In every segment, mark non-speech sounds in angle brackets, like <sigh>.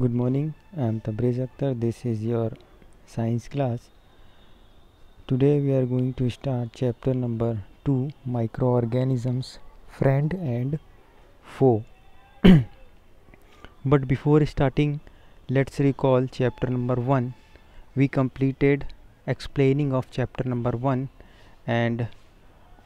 Good morning, I am Tabriz Akhtar. This is your science class. Today we are going to start chapter number 2 Microorganisms Friend and Foe. <clears throat> but before starting, let's recall chapter number 1. We completed explaining of chapter number 1 and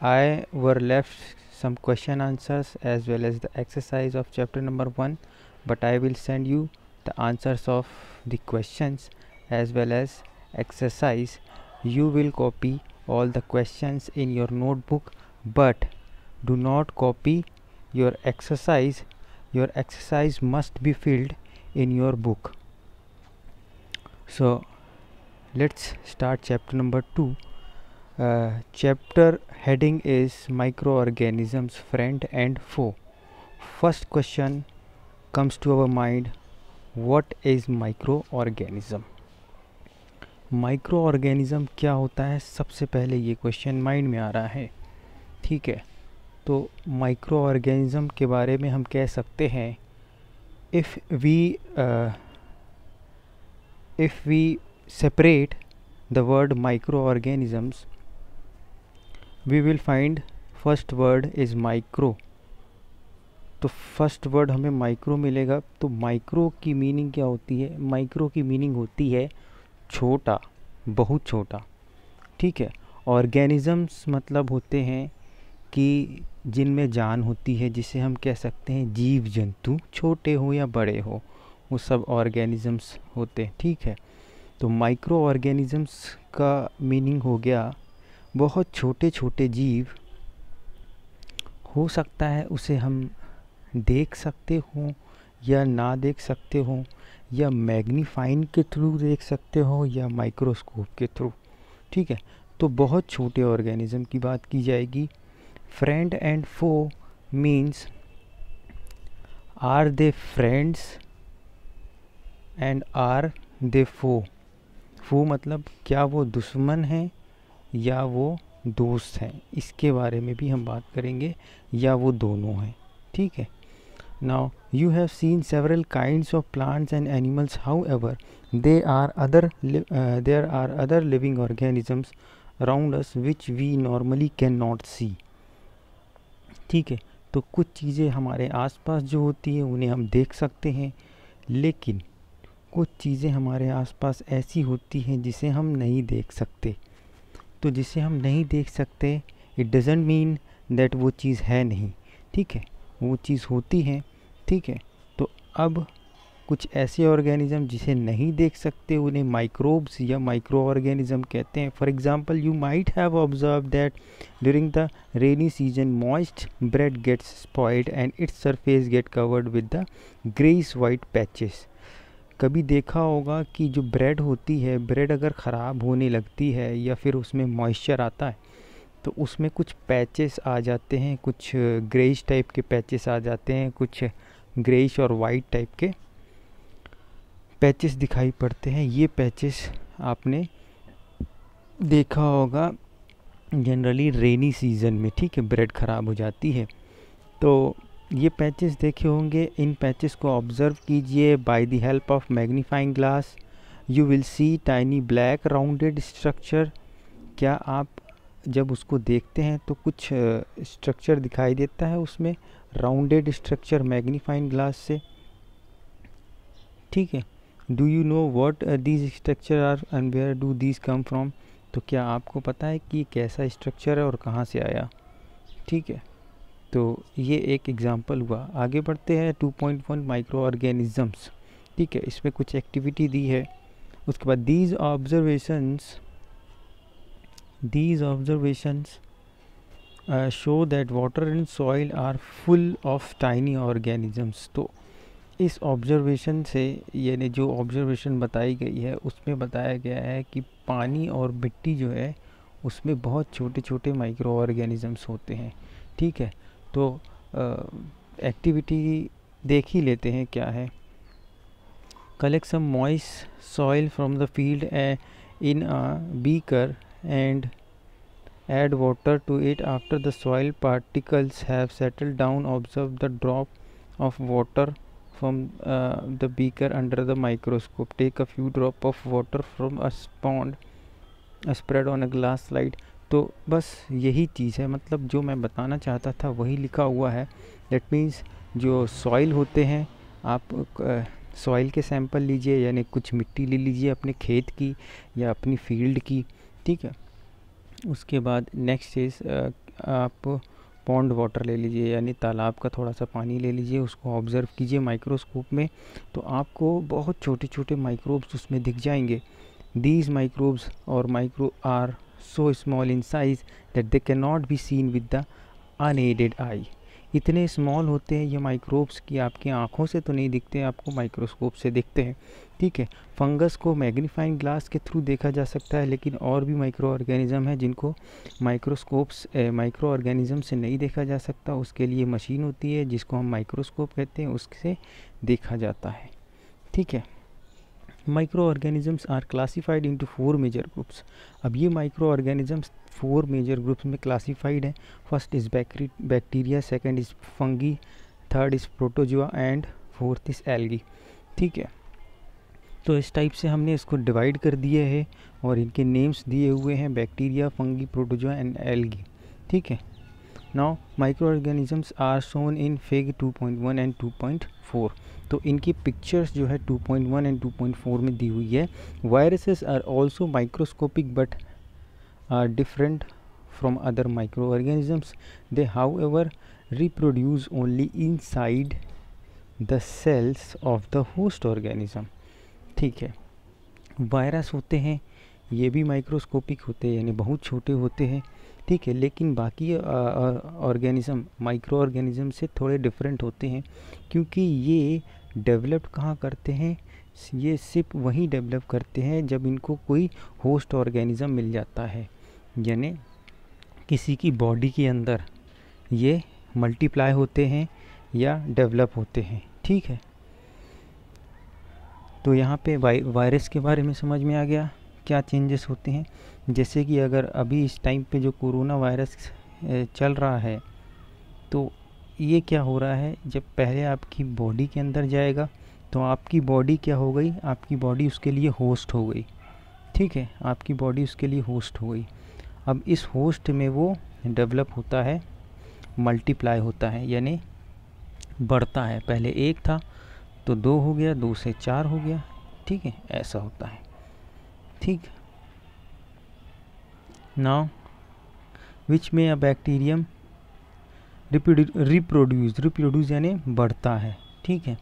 I were left some question answers as well as the exercise of chapter number 1 but I will send you the answers of the questions as well as exercise. You will copy all the questions in your notebook but do not copy your exercise. Your exercise must be filled in your book. So let's start chapter number 2 uh, chapter heading is microorganisms friend and foe. First question comes to our mind what micro microorganism? Micro क्या होता है? सबसे पहले ये question mind में आ रहा है। ठीक है? तो माइक्रो ऑर्गेनिज़म के बारे में हम कह सकते हैं if we if we separate the word micro organisms we will find first word is micro तो फ़र्स्ट वर्ड हमें माइक्रो मिलेगा। तो माइक्रो की मीनिंग क्या होती है? माइक्रो की मीनिंग होती है छोटा, बहुत छोटा। ठीक है? ऑर्गेनिज़म्स मतलब होते हैं कि जिनमें जान होती है, जिसे हम कह सकते हैं जीव जंतु छोटे हो या बड़े हो, वो सब ऑर्गेनिज़म्स होते हैं। ठीक है? तो माइक्रो ऑर्गेनिज़म्स का मीनिंग हो गया, बहुत छोटे छोटे जीव, हो सकता है उसे हम देख सकते हो या ना देख सकते हो, या मैग्नीफाइन के थ्रू देख सकते हो या माइक्रोस्कोप के थ्रू। ठीक है तो बहुत छोटे ऑर्गेनिज्म की बात की जाएगी। Friend and foe means are they friends and are they foe. Foe मतलब क्या वो दुश्मन हैं या वो दोस्त हैं? इसके बारे में भी हम बात करेंगे, या वो दोनों हैं। ठीक है Now you have seen several kinds of plants and animals however they are other uh, there are other living organisms around us which we normally cannot see ठीक है तो कुछ चीज़ें हमारे आसपास जो होती हैं उन्हें हम देख सकते हैं लेकिन कुछ चीज़ें हमारे आसपास ऐसी होती हैं जिसे हम नहीं देख सकते तो जिसे हम नहीं देख सकते इट डजेंट मीन दैट वो चीज़ है नहीं ठीक है वो चीज़ होती है ठीक है। तो अब कुछ ऐसे ऑर्गेनिज्म जिसे नहीं देख सकते, उन्हें माइक्रोब्स या माइक्रो ऑर्गेनिज्म कहते हैं। For example you might have observe that during the rainy season moist bread gets spoiled and its surface get covered with the grace white patches कभी देखा होगा कि जो ब्रेड होती है ब्रेड अगर ख़राब होने लगती है या फिर उसमें मॉइस्चर आता है तो उसमें कुछ पैचेस आ जाते हैं, कुछ ग्रेइश टाइप के पैचेस आ जाते हैं, कुछ ग्रेइश और वाइट टाइप के पैचेस दिखाई पड़ते हैं। ये पैचेस आपने देखा होगा जनरली रेनी सीज़न में, ठीक है ब्रेड ख़राब हो जाती है। तो ये पैचेस देखे होंगे। इन पैचेस को ऑब्ज़र्व कीजिए by the help of magnifying glass you will see tiny black rounded structure क्या आप जब उसको देखते हैं तो कुछ स्ट्रक्चर दिखाई देता है उसमें? राउंडेड स्ट्रक्चर मैग्नीफाइंग ग्लास से। ठीक है do you know what these structure are and where do these come from तो क्या आपको पता है कि कैसा स्ट्रक्चर है और कहाँ से आया? ठीक है तो ये एक एग्ज़ाम्पल हुआ। आगे बढ़ते हैं 2.1 माइक्रो ऑर्गेनिज़म्स ठीक है, इसमें कुछ एक्टिविटी दी है। उसके बाद these observations these observations show that water and soil are full of tiny organisms तो इस ऑब्जर्वेशन से, यानी जो ऑब्जर्वेशन बताई गई है, उसमें बताया गया है कि पानी और मिट्टी जो है, उसमें बहुत छोटे छोटे माइक्रो ऑर्गेनिजम्स होते हैं। ठीक है? तो एक्टिविटी देख ही लेते हैं क्या है। Collect some moist soil from the field in a beaker and add water to it after the soil particles have settled down observe the drop of water from uh, the beaker under the microscope take a few drop of water from a pond spread on a glass slide तो बस यही चीज़ है मतलब जो मैं बताना चाहता था वही लिखा हुआ है दैट मीन्स जो सॉइल होते हैं आप सॉइल के सैंपल लीजिए यानी कुछ मिट्टी ले लीजिए अपने खेत की या अपनी फ़ील्ड की ठीक है उसके बाद नेक्स्ट चीज़ आप पॉन्ड वाटर ले लीजिए, यानी तालाब का थोड़ा सा पानी ले लीजिए, उसको ऑब्ज़र्व कीजिए माइक्रोस्कोप में तो आपको बहुत छोटे छोटे माइक्रोब्स उसमें दिख जाएँगे। दीज माइक्रोब्स और micro are so small in size that they can not be seen with the unaided eye इतने स्मॉल होते हैं ये माइक्रोब्स कि आपकी आँखों से तो नहीं दिखते, आपको माइक्रोस्कोप से दिखते हैं। ठीक है, फंगस को मैग्नीफाइंग ग्लास के थ्रू देखा जा सकता है, लेकिन और भी माइक्रो ऑर्गेनिज़म है जिनको माइक्रोस्कोप्स माइक्रो ऑर्गेनिज़म से नहीं देखा जा सकता। उसके लिए मशीन होती है जिसको हम माइक्रोस्कोप कहते हैं, उससे देखा जाता है। ठीक है micro organisms are classified into four major groups अब ये micro organisms four major groups में क्लासीफाइड हैं। First is bacteria second is fungi third is protozoa and fourth is algae ठीक है तो इस टाइप से हमने इसको डिवाइड कर दिए है और इनके नेम्स दिए हुए हैं bacteria fungi protozoa and algae ठीक है? Now micro organisms are shown in fig 2.1 and 2.4 तो इनकी पिक्चर्स जो है 2.1 एंड 2.4 में दी हुई है। Viruses are also microscopic but are different from other micro organisms they however reproduce only inside the cells of the host organism ठीक है। वायरस होते हैं, ये भी माइक्रोस्कोपिक होते हैं, यानी बहुत छोटे होते हैं, ठीक है, लेकिन बाकी ऑर्गेनिज़म माइक्रो ऑर्गेनिज़म से थोड़े डिफरेंट होते हैं, क्योंकि ये डेवलप कहाँ करते हैं? ये सिर्फ़ वहीं डेवलप करते हैं जब इनको कोई होस्ट ऑर्गेनिज़म मिल जाता है, यानी किसी की बॉडी के अंदर ये मल्टीप्लाई होते हैं या डेवलप होते हैं, ठीक है। तो यहाँ पे वाई, वायरस के बारे में समझ में आ गया क्या चेंजेस होते हैं। जैसे कि अगर अभी इस टाइम पे जो कोरोना वायरस चल रहा है तो ये क्या हो रहा है? जब पहले आपकी बॉडी के अंदर जाएगा तो आपकी बॉडी क्या हो गई? आपकी बॉडी उसके लिए होस्ट हो गई। ठीक है, आपकी बॉडी उसके लिए होस्ट हो गई। अब इस होस्ट में वो डेवलप होता है मल्टीप्लाई होता है, यानी बढ़ता है। पहले एक था तो दो हो गया, दो से चार हो गया। ठीक है, ऐसा होता है। ठीक। नाउ विच में अ बैक्टीरियम रिप्रोड्यूस रिप्रोड्यूस यानी बढ़ता है। ठीक है।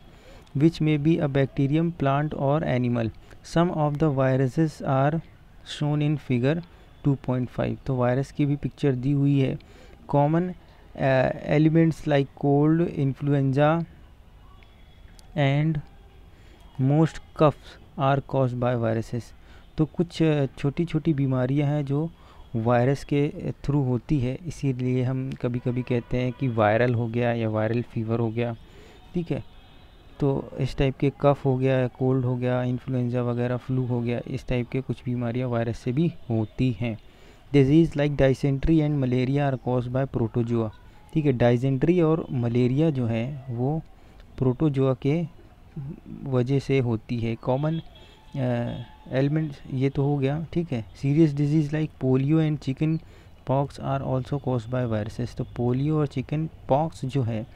Which may be a bacterium plant or animal some of the viruses are shown in figure 2.5 तो वायरस की भी पिक्चर दी हुई है। Common elements like cold influenza and most coughs are cause by viruses तो कुछ छोटी छोटी बीमारियाँ हैं जो वायरस के थ्रू होती है। इसीलिए हम कभी कभी कहते हैं कि वायरल हो गया या वायरल फीवर हो गया। ठीक है? तो इस टाइप के कफ़ हो गया कोल्ड हो गया इन्फ्लुएंजा वगैरह फ्लू हो गया, इस टाइप के कुछ बीमारियाँ वायरस से भी होती हैं। Disease like dysentery and malaria are cause by protozoa ठीक है? डाइजेंट्री और मलेरिया जो है, वो प्रोटोजुआ के वजह से होती है। कॉमन एलिमेंट ये तो हो गया, ठीक है। Serious disease like polio and chicken pox are also cause by viruses तो पोलियो और चिकन पॉक्स जो है,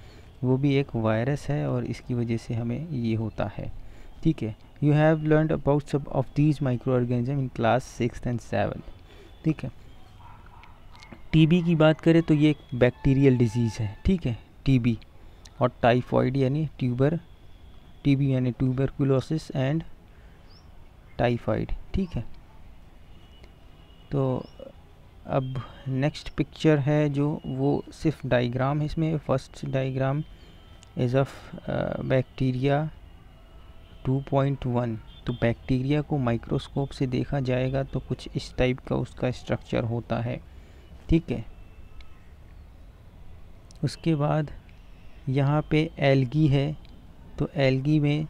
वो भी एक वायरस है और इसकी वजह से हमें ये होता है, ठीक है। You have learn about some of these micro organism in class six and seven ठीक है। टीबी की बात करें तो ये एक बैक्टीरियल डिज़ीज़ है, ठीक है टीबी और टाइफॉइड यानी ट्यूबर टीबी यानी ट्यूबरकुलोसिस एंड टाइफाइड ठीक है? तो अब नेक्स्ट पिक्चर है जो वो सिर्फ़ डायग्राम है, इसमें first diagram is of bacteria 2.1 तो बैक्टीरिया को माइक्रोस्कोप से देखा जाएगा तो कुछ इस टाइप का उसका स्ट्रक्चर होता है, ठीक है? उसके बाद यहाँ पे एलगी है तो एलगी में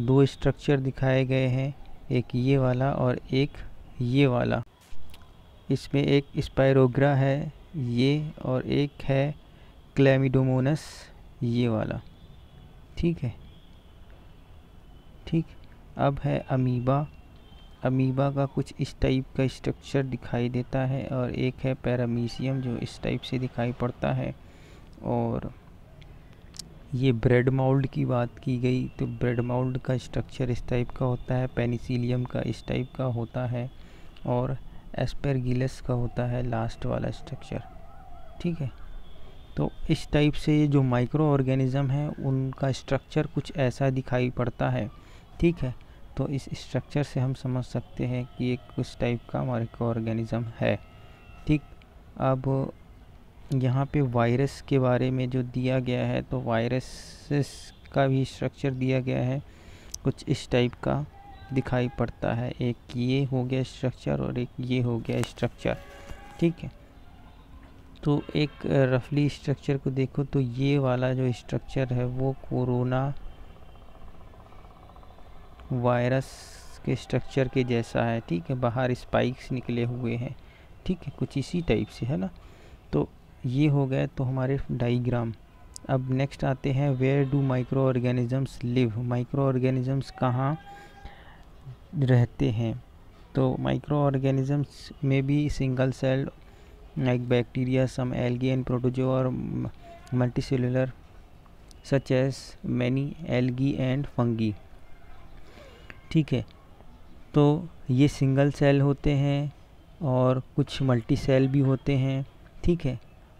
दो स्ट्रक्चर दिखाए गए हैं, एक ये वाला और एक ये वाला। इसमें एक स्पायरोग्रा है, ये और एक है क्लेमिडोमोनस ये वाला। ठीक है? ठीक? अब है अमीबा अमीबा का कुछ इस टाइप का स्ट्रक्चर दिखाई देता है और एक है पैरामीशियम जो इस टाइप से दिखाई पड़ता है और ये ब्रेड माउल्ड की बात की गई तो ब्रेड माउल्ड का स्ट्रक्चर इस टाइप का होता है, पेनिसिलियम का इस टाइप का होता है और एस्पेरगिलस का होता है लास्ट वाला स्ट्रक्चर, ठीक है? तो इस टाइप से ये जो माइक्रो ऑर्गेनिज़म है, उनका स्ट्रक्चर कुछ ऐसा दिखाई पड़ता है, ठीक है? तो इस स्ट्रक्चर से हम समझ सकते हैं कि एक कुछ टाइप का माइक्रो ऑर्गेनिज़म है, ठीक? अब यहाँ पे वायरस के बारे में जो दिया गया है तो वायरस का भी स्ट्रक्चर दिया गया है। कुछ इस टाइप का दिखाई पड़ता है। एक ये हो गया स्ट्रक्चर और एक ये हो गया स्ट्रक्चर ठीक है? तो एक रफली स्ट्रक्चर को देखो तो ये वाला जो स्ट्रक्चर है, वो कोरोना वायरस के स्ट्रक्चर के जैसा है, ठीक है? बाहर स्पाइक्स निकले हुए हैं, ठीक है? कुछ इसी टाइप से, है ना? ये हो गए तो हमारे डाइग्राम। अब नेक्स्ट आते हैं where do micro organisms live micro organisms कहाँ रहते हैं? तो माइक्रो ऑर्गेनिजम्स में भी single cell like bacteria some algae and protozoa or multicellular such as many algae and fungi ठीक है तो ये सिंगल सेल होते हैं और कुछ मल्टी सेल भी होते हैं। ठीक है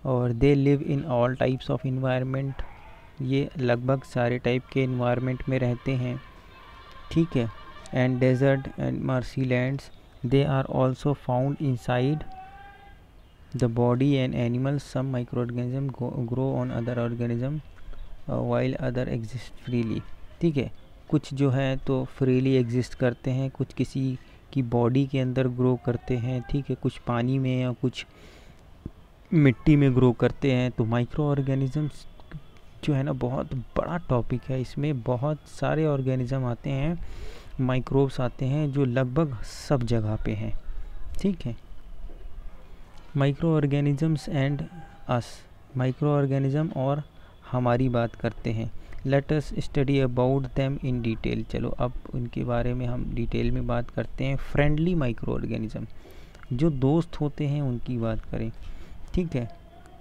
और they live in all types of environment ये लगभग सारे टाइप के इन्वायरमेंट में रहते हैं। ठीक है? And desert and marshy lands they are also found inside the body and animals some microorganism grow on other organism while other exist freely ठीक है? कुछ जो है तो फ्रीली एग्जिस्ट करते हैं। कुछ किसी की बॉडी के अंदर ग्रो करते हैं। ठीक है? कुछ पानी में या कुछ मिट्टी में ग्रो करते हैं तो माइक्रो ऑर्गेनिज़म्स जो है ना, बहुत बड़ा टॉपिक है। इसमें बहुत सारे ऑर्गेनिज़म आते हैं माइक्रोब्स आते हैं, जो लगभग सब जगह पे हैं। ठीक है? Micro organisms and us micro organism और हमारी बात करते हैं। Let us study about them in detail चलो, अब उनके बारे में हम डिटेल में बात करते हैं। फ्रेंडली माइक्रो ऑर्गेनिज़म जो दोस्त होते हैं, उनकी बात करें। ठीक है।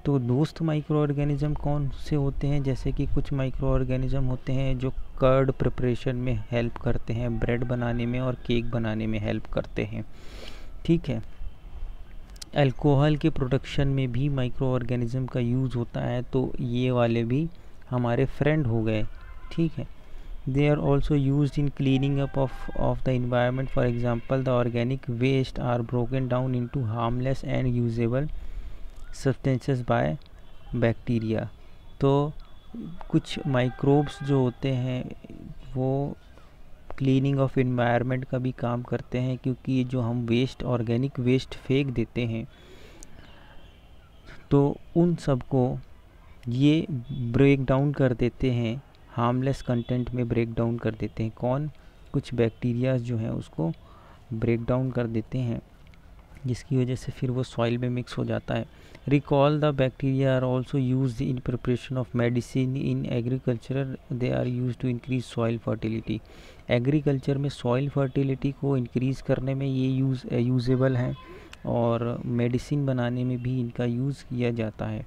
तो दोस्त माइक्रो ऑर्गेनिज़म कौन से होते हैं? जैसे कि कुछ माइक्रो ऑर्गेनिज़म होते हैं जो कर्ड प्रिपरेशन में हेल्प करते हैं ब्रेड बनाने में और केक बनाने में हेल्प करते हैं। ठीक है। अल्कोहल के प्रोडक्शन में भी माइक्रो ऑर्गेनिज़म का यूज़ होता है तो ये वाले भी हमारे फ्रेंड हो गए। ठीक है। They are also use in cleaning up of the environment for example the organic waste are broken down into harmless and usable substances by bacteria तो कुछ माइक्रोब्स जो होते हैं, वो क्लीनिंग ऑफ़ इन्वायरमेंट का भी काम करते हैं क्योंकि जो हम वेस्ट ऑर्गेनिक वेस्ट फेंक देते हैं। तो उन सबको ये ब्रेक डाउन कर देते हैं हार्मलेस कंटेंट में ब्रेक डाउन कर देते हैं। कौन? कुछ बैक्टीरियाज जो हैं उसको ब्रेक डाउन कर देते हैं। जिसकी वजह से फिर वो सॉइल में मिक्स हो जाता है। Recall the bacteria are also use in preparation of medicine in agriculture they are use to increase soil fertility agriculture में सॉइल फर्टिलिटी को इंक्रीज़ करने में ये यूज़ यूजेबल हैं और मेडिसिन बनाने में भी इनका यूज़ किया जाता है।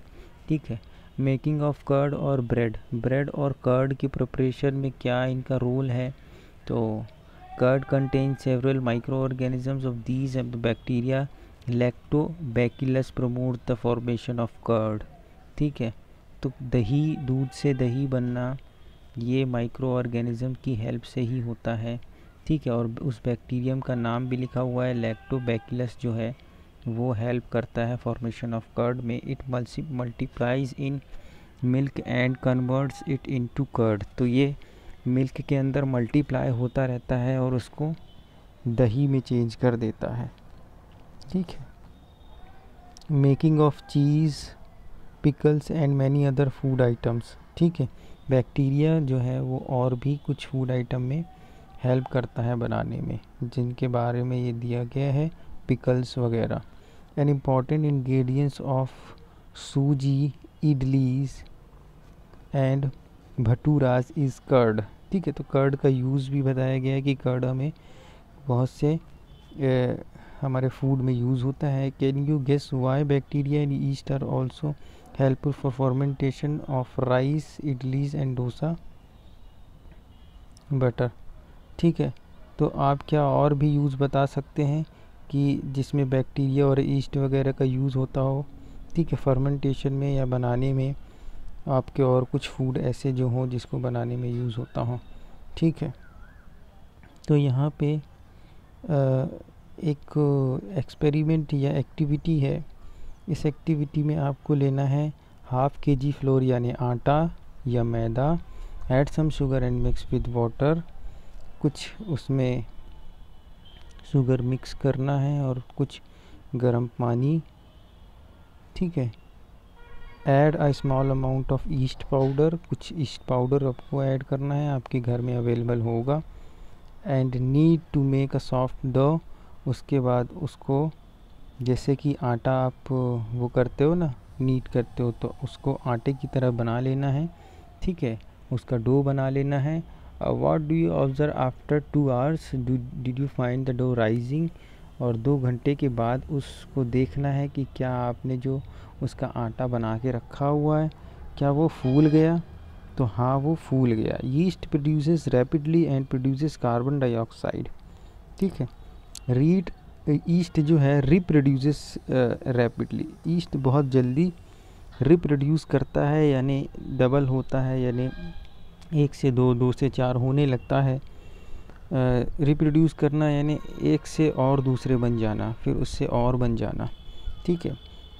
ठीक है? मेकिंग ऑफ़ कर्ड और ब्रेड ब्रेड और कर्ड की प्रिपरेशन में क्या इनका रोल है? तो curd contain several micro organisms of these and bacteria lactobacillus promote the formation of curd ठीक है? तो दही, दूध से दही बनना ये माइक्रो ऑर्गेनिज़म की हेल्प से ही होता है। ठीक है? और उस बैक्टीरियम का नाम भी लिखा हुआ है लैक्टोबैकिलस जो है, वो हेल्प करता है फॉर्मेशन ऑफ़ कर्ड में। It multiplies in milk and converts it into curd तो ये मिल्क के अंदर मल्टीप्लाई होता रहता है और उसको दही में चेंज कर देता है। ठीक है। Making of cheese, pickles and many other food items. ठीक है। बैक्टीरिया जो है वो और भी कुछ फ़ूड आइटम में हेल्प करता है बनाने में, जिनके बारे में ये दिया गया है, पिकल्स वगैरह। An important ingredients of suji idlis and bhaturas is curd. ठीक है तो कर्ड का यूज़ भी बताया गया है कि कर्ड हमें बहुत से ए, हमारे फ़ूड में यूज़ होता है। Can you guess why bacteria in yeast are also helpful for fermentation of rice idlis and dosa batter ठीक है तो आप क्या और भी यूज़ बता सकते हैं कि जिसमें बैक्टीरिया और ईस्ट वगैरह का यूज़ होता हो? ठीक है फर्मेंटेशन में या बनाने में। आपके और कुछ फ़ूड ऐसे जो हों जिसको बनाने में यूज़ होता हो। ठीक है? तो यहाँ पे एक एक्सपेरिमेंट या एक्टिविटी है। इस एक्टिविटी में आपको लेना है हाफ़ के जी फ्लोर यानी आटा या मैदा। Add some sugar and mix with water कुछ उसमें शुगर मिक्स करना है और कुछ गर्म पानी। ठीक है? Add a small amount of yeast powder कुछ ईस्ट पाउडर आपको ऐड करना है, आपके घर में अवेलेबल होगा। And need to make a soft dough उसके बाद उसको, जैसे कि आटा आप, वो करते हो ना नीट करते हो तो उसको आटे की तरह बना लेना है। ठीक है, उसका डो बना लेना है। What do you observe after two hours did you find the dough rising और दो घंटे के बाद उसको देखना है कि क्या आपने जो उसका आटा बना के रखा हुआ है। क्या वो फूल गया? तो हाँ वो फूल गया। Yeast produces rapidly and produces carbon dioxide ठीक है? रीड ईस्ट जो है रिप्रोड्यूसेस रैपिडली ईस्ट बहुत जल्दी रिप्रोड्यूस करता है, यानी डबल होता है, यानी एक से दो दो से चार होने लगता है। रिप्रोड्यूस करना, यानी एक से और दूसरे बन जाना, फिर उससे और बन जाना। ठीक है?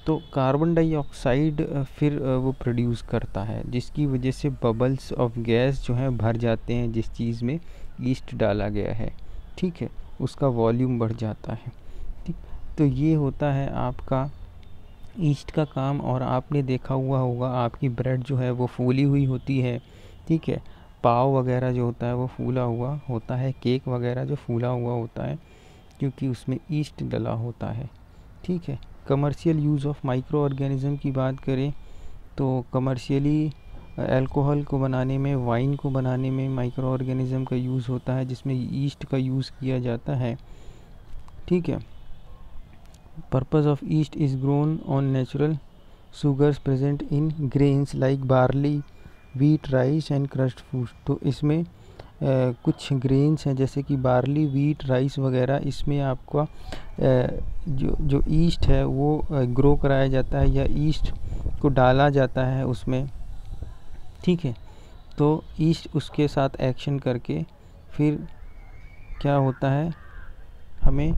तो कार्बन डाइऑक्साइड फिर वो प्रोड्यूस करता है, जिसकी वजह से बबल्स ऑफ़ गैस जो हैं भर जाते हैं, जिस चीज़ में ईस्ट डाला गया है, ठीक है? उसका वॉल्यूम बढ़ जाता है, ठीक? तो ये होता है आपका ईस्ट का काम, और आपने देखा हुआ होगा आपकी ब्रेड जो है वो फूली हुई होती है, ठीक है? पाव वगैरह जो होता है वो फूला हुआ होता है केक वगैरह जो फूला हुआ होता है, क्योंकि उसमें ईस्ट डला होता है, ठीक है? Commercial use of micro organism की बात करें तो कमर्शियली अल्कोहल को बनाने में वाइन को बनाने में माइक्रो ऑर्गेनिज़म का यूज़ होता है, जिसमें ईस्ट का यूज़ किया जाता है। ठीक है? Purpose of yeast is grown on natural sugars present in grains like barley wheat rice and crust food तो इसमें कुछ ग्रेन्स हैं, जैसे कि बार्ली वीट राइस वगैरह, इसमें आपका जो जो ईस्ट है, वो ग्रो कराया जाता है या ईस्ट को डाला जाता है उसमें। ठीक है? तो ईस्ट उसके साथ एक्शन करके फिर क्या होता है? हमें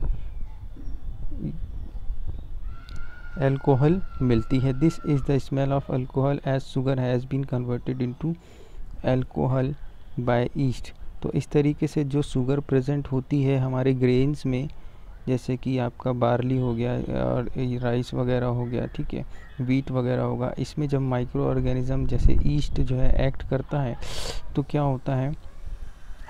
अल्कोहल मिलती है। This is the smell of alcohol as sugar has been converted into alcohol by yeast तो इस तरीके से जो शुगर प्रेजेंट होती है हमारे ग्रेन्स में, जैसे कि आपका बार्ली हो गया, और राइस वगैरह हो गया, ठीक है वीट वगैरह होगा, इसमें जब माइक्रो ऑर्गेनिज़म जैसे ईस्ट जो है एक्ट करता है तो क्या होता है?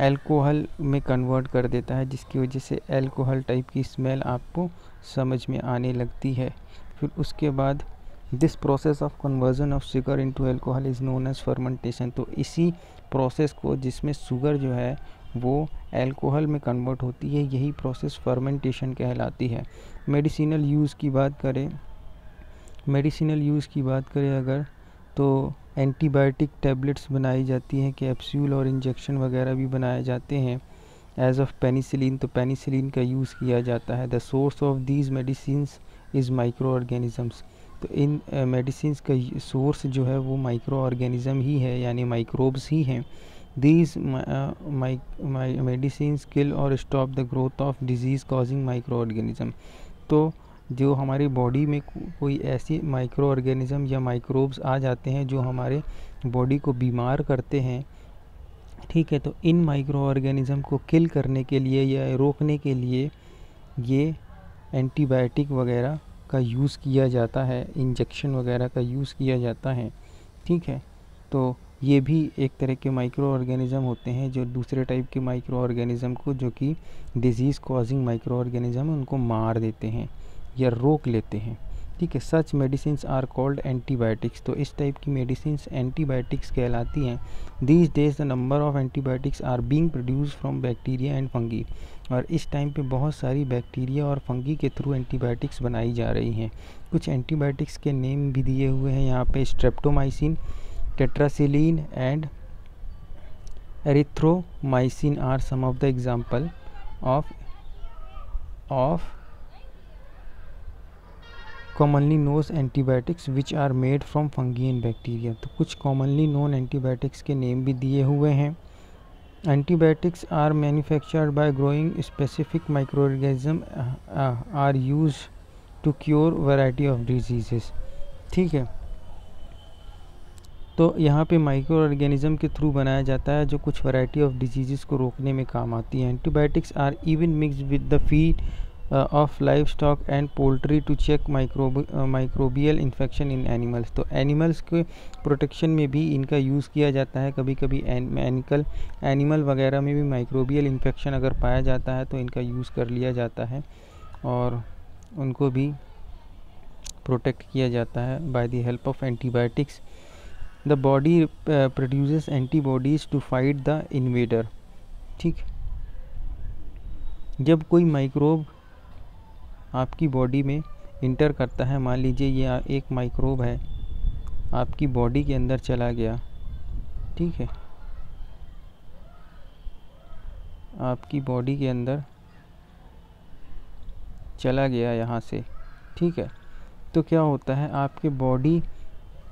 अल्कोहल में कन्वर्ट कर देता है, जिसकी वजह से अल्कोहल टाइप की स्मेल आपको समझ में आने लगती है। फिर उसके बाद this process of conversion of sugar into alcohol is known as fermentation तो इसी प्रोसेस को जिसमें शुगर जो है, वो अल्कोहल में कन्वर्ट होती है, यही प्रोसेस फर्मेंटेशन कहलाती है। मेडिसिनल यूज़ की बात करें मेडिसिनल यूज़ की बात करें अगर तो एंटीबायोटिक टैबलेट्स बनाई जाती हैं कैप्सूल और इंजेक्शन वगैरह भी बनाए जाते हैं। एज ऑफ़ पेनिसिलिन तो पेनिसिलिन का यूज़ किया जाता है। The source of these medicine is micro organisms तो इन मेडिसिन का सोर्स जो है वो माइक्रो ऑर्गेनिज़म ही है, यानी माइक्रोब्स ही हैं। दीज मेडिसिन किल और stop the growth of disease causing microorganism तो जो हमारी बॉडी में कोई ऐसी माइक्रो ऑर्गेनिज़म या माइक्रोब्स आ जाते हैं जो हमारे बॉडी को बीमार करते हैं, ठीक है तो इन माइक्रो ऑर्गेनिज़म को किल करने के लिए या रोकने के लिए ये एंटीबायोटिक वगैरह का यूज़ किया जाता है इंजेक्शन वगैरह का यूज़ किया जाता है, ठीक है? तो ये भी एक तरह के माइक्रो ऑर्गेनिज़म होते हैं जो दूसरे टाइप के माइक्रो ऑर्गेनिज़म को, जो कि डिज़ीज़ कॉजिंग माइक्रो ऑर्गेनिज़म उनको मार देते हैं या रोक लेते हैं, ठीक है? Such medicine are called antibiotics तो इस टाइप की मेडिसिन एंटीबायोटिक्स कहलाती हैं. These days the number of antibiotics are being produce from bacteria and fungi और इस टाइम पे बहुत सारी बैक्टीरिया और फंगी के थ्रू एंटीबायोटिक्स बनाई जा रही हैं। कुछ एंटीबायोटिक्स के नेम भी दिए हुए हैं। यहाँ पे streptomycin, tetracycline and erythromycin are some of the example of of commonly known antibiotics which are made from fungi and bacteria तो कुछ कॉमनली नोन एंटीबायोटिक्स के नेम भी दिए हुए हैं। Antibiotics are manufactured by growing specific microorganism are use to cure variety of diseases ठीक है? तो यहाँ पे माइक्रो ऑर्गेनिज्म के थ्रू बनाया जाता है जो कुछ वैरायटी ऑफ़ डिज़ीज़ को रोकने में काम आती है। Antibiotics are even mix with the feed of livestock and poultry to check microbe microbial infection in animals तो एनिमल्स के प्रोटेक्शन में भी इनका यूज़ किया जाता है। कभी कभी एनिकल एनिमल वगैरह में भी माइक्रोबियल इन्फेक्शन अगर पाया जाता है तो इनका यूज़ कर लिया जाता है और उनको भी प्रोटेक्ट किया जाता है by the help of antibiotics the body produces antibodies to fight the invader ठीक? जब कोई माइक्रोब आपकी बॉडी में इंटर करता है। मान लीजिए ये एक माइक्रोब है। आपकी बॉडी के अंदर चला गया। ठीक है? आपकी बॉडी के अंदर चला गया यहाँ से। ठीक है? तो क्या होता है? आपके बॉडी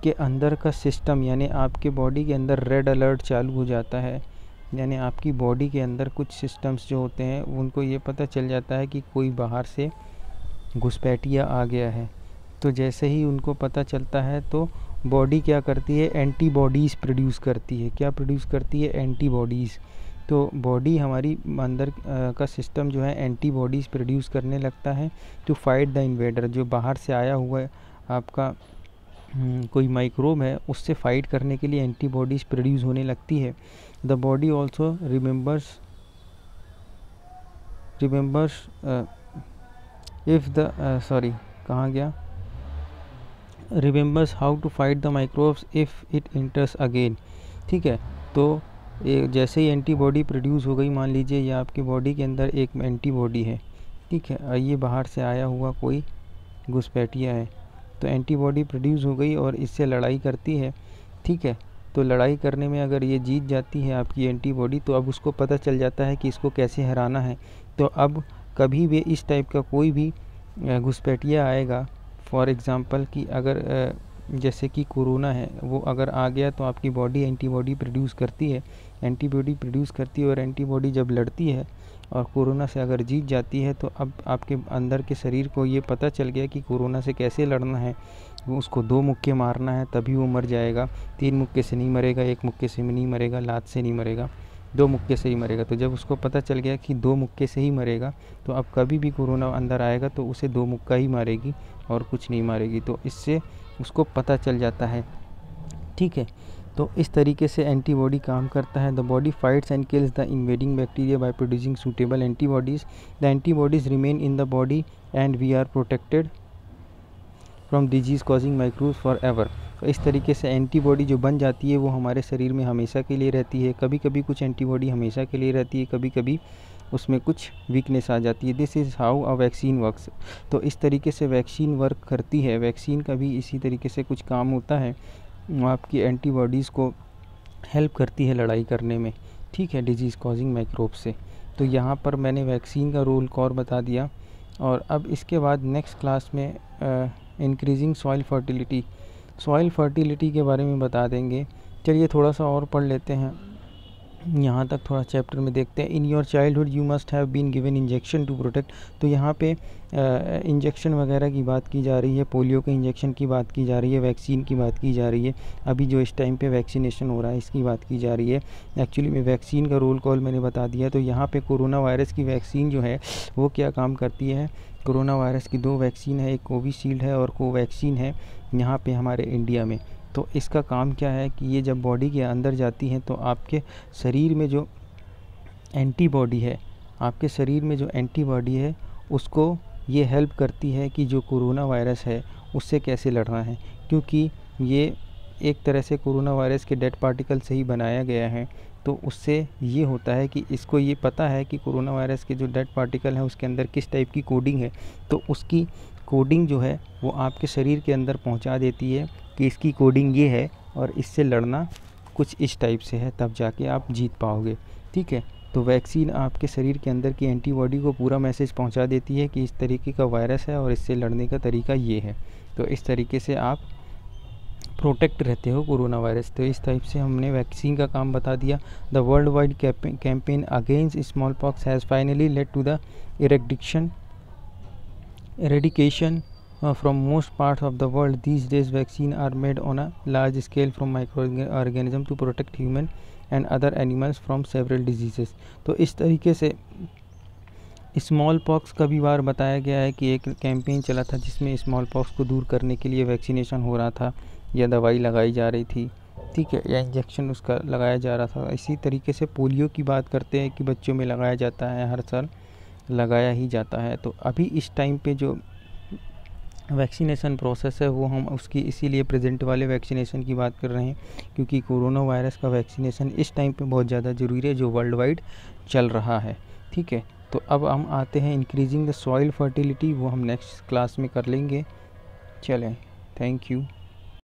के अंदर का सिस्टम यानी आपके बॉडी के अंदर रेड अलर्ट चालू हो जाता है। यानी आपकी बॉडी के अंदर कुछ सिस्टम्स जो होते हैं, उनको ये पता चल जाता है कि कोई बाहर से घुसपैठिया आ गया है। तो जैसे ही उनको पता चलता है तो बॉडी क्या करती है? एंटीबॉडीज़ प्रोड्यूस करती है। क्या प्रोड्यूस करती है? एंटीबॉडीज़। तो बॉडी हमारी अंदर का सिस्टम जो है एंटीबॉडीज़ प्रोड्यूस करने लगता है। टू फाइट द इन्वेडर जो बाहर से आया हुआ है आपका हम्म, कोई माइक्रोब है उससे फाइट करने के लिए एंटीबॉडीज़ प्रोड्यूस होने लगती है। The body also remembers remembers if the sorry कहाँ गया? Remembers how to fight the microbes if it enters again ठीक है तो ये जैसे ही एंटीबॉडी प्रोड्यूस हो गई, मान लीजिए ये आपकी बॉडी के अंदर एक एंटीबॉडी है। ठीक है ये बाहर से आया हुआ कोई घुसपैठिया है। तो एंटीबॉडी प्रोड्यूस हो गई और इससे लड़ाई करती है। ठीक है तो लड़ाई करने में अगर ये जीत जाती है आपकी एंटीबॉडी तो अब उसको पता चल जाता है कि इसको कैसे हराना है। तो अब कभी भी इस टाइप का कोई भी घुसपैठिया आएगा। फॉर एग्ज़ाम्पल कि अगर जैसे कि कोरोना है, वो अगर आ गया तो आपकी बॉडी एंटीबॉडी प्रोड्यूस करती है। एंटीबॉडी प्रोड्यूस करती है और एंटीबॉडी जब लड़ती है और कोरोना से अगर जीत जाती है तो अब आपके अंदर के शरीर को ये पता चल गया कि कोरोना से कैसे लड़ना है। उसको दो मुक्के मारना है तभी वो मर जाएगा। तीन मुक्के से नहीं मरेगा, एक मुक्के से नहीं मरेगा, लात से नहीं मरेगा। दो मुक्के से ही मरेगा। तो जब उसको पता चल गया कि दो मुक्के से ही मरेगा तो अब कभी भी कोरोना अंदर आएगा तो उसे दो मुक्का ही मारेगी और कुछ नहीं मारेगी। तो इससे उसको पता चल जाता है। ठीक है? तो इस तरीके से एंटीबॉडी काम करता है। The body fights and kills the invading bacteria by producing suitable antibodies. The antibodies remain in the body and we are protected from disease causing microbes forever इस तरीके से एंटीबॉडी जो बन जाती है वो हमारे शरीर में हमेशा के लिए रहती है। कभी कभी कुछ एंटीबॉडी हमेशा के लिए रहती है कभी कभी उसमें कुछ वीकनेस आ जाती है। This is how a vaccine works तो इस तरीके से वैक्सीन वर्क करती है। वैक्सीन का भी इसी तरीके से कुछ काम होता है। आपकी एंटीबॉडीज़ को हेल्प करती है लड़ाई करने में। ठीक है डिज़ीज़ कॉजिंग माइक्रोब से। तो यहाँ पर मैंने वैक्सीन का रोल कौर बता दिया। और अब इसके बाद नेक्स्ट क्लास में increasing soil fertility soil fertility के बारे में बता देंगे। चलिए थोड़ा सा और पढ़ लेते हैं। यहाँ तक थोड़ा चैप्टर में देखते हैं। In your childhood you must have been given injection to protect तो यहाँ पे इंजेक्शन वगैरह की बात की जा रही है। पोलियो के इंजेक्शन की बात की जा रही है। वैक्सीन की बात की जा रही है। अभी जो इस टाइम पे वैक्सीनेशन हो रहा है, इसकी बात की जा रही है। एक्चुअली में वैक्सीन का रोल कॉल मैंने बता दिया। तो यहाँ पर कोरोना वायरस की वैक्सीन जो है, वो क्या काम करती है? कोरोना वायरस की दो वैक्सीन है। एक कोविशील्ड है और कोवैक्सीन है। यहाँ पे हमारे इंडिया में। तो इसका काम क्या है कि ये जब बॉडी के अंदर जाती हैं तो आपके शरीर में जो एंटीबॉडी है, आपके शरीर में जो एंटीबॉडी है, उसको ये हेल्प करती है कि जो कोरोना वायरस है, उससे कैसे लड़ना है। क्योंकि ये एक तरह से कोरोना वायरस के डेड पार्टिकल से ही बनाया गया है तो उससे ये होता है कि इसको ये पता है कि कोरोना वायरस के जो डेड पार्टिकल हैं, उसके अंदर किस टाइप की कोडिंग है तो उसकी कोडिंग जो है, वो आपके शरीर के अंदर पहुँचा देती है कि इसकी कोडिंग ये है और इससे लड़ना कुछ इस टाइप से है, तब जाके आप जीत पाओगे। ठीक है? तो वैक्सीन आपके शरीर के अंदर की एंटीबॉडी को पूरा मैसेज पहुँचा देती है कि इस तरीके का वायरस है और इससे लड़ने का तरीका ये है। तो इस तरीके से आप प्रोटेक्ट रहते हो कोरोना वायरस तो इस टाइप से हमने वैक्सीन का काम बता दिया। The world wide campaign against smallpox has finally led to the eradication eradication uh, from most parts of the world these days vaccine are made on a large scale from microorganism to protect human and other animals from several diseases तो इस तरीके से small pox का भी बार बताया गया है कि एक कैंपेन चला था जिसमें स्मॉल पॉक्स को दूर करने के लिए वैक्सीनेशन हो रहा था या दवाई लगाई जा रही थी ठीक है या इंजेक्शन उसका लगाया जा रहा था इसी तरीके से पोलियो की बात करते हैं कि बच्चों में लगाया जाता है हर साल लगाया ही जाता है। तो अभी इस टाइम पे जो वैक्सीनेशन प्रोसेस है, वो हम उसकी इसीलिए प्रेजेंट वाले वैक्सीनेशन की बात कर रहे हैं क्योंकि कोरोना वायरस का वैक्सीनेशन इस टाइम पे बहुत ज़्यादा ज़रूरी है, जो वर्ल्ड वाइड चल रहा है। ठीक है? तो अब हम आते हैं इंक्रीजिंग द सॉइल फर्टिलिटी वो हम नेक्स्ट क्लास में कर लेंगे। चलें। Thank you